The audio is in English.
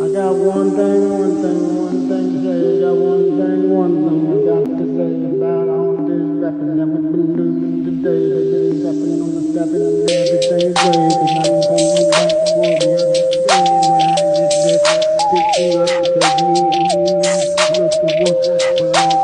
I got one thing, one thing, one thing to say. I got one thing, one thing I got to say about all this rapping that we've been doing today. They've been rapping on the stepping and everything great. Cause I'm coming back for the other day. When I get this, pick you up, cause you, you, look at what, well,